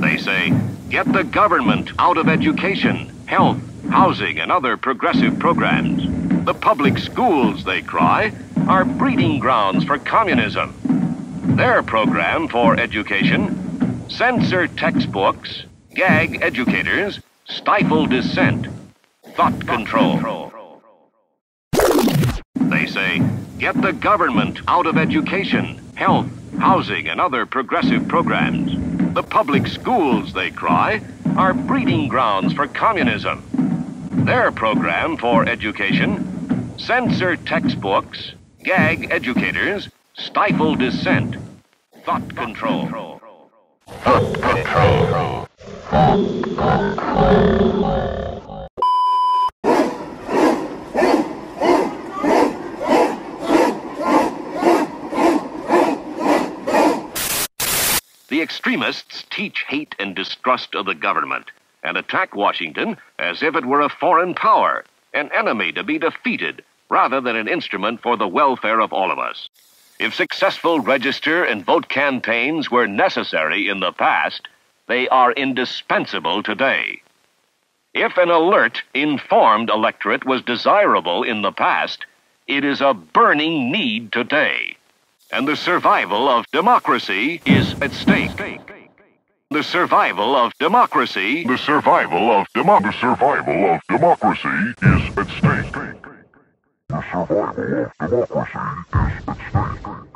They say, get the government out of education, health, housing, and other progressive programs. The public schools, they cry, are breeding grounds for communism. Their program for education censor textbooks, gag educators, stifle dissent, thought control. They say, get the government out of education, health, housing, and other progressive programs. The public schools, they cry, are breeding grounds for communism. Their program for education censor textbooks, gag educators, stifle dissent, thought control. Thought control. The extremists teach hate and distrust of the government and attack Washington as if it were a foreign power, an enemy to be defeated, rather than an instrument for the welfare of all of us. If successful register and vote campaigns were necessary in the past, they are indispensable today. If an alert, informed electorate was desirable in the past, it is a burning need today. And the survival of democracy is at stake. The survival of democracy. The survival of demo- the survival of democracy is at stake. The survival of democracy is at stake.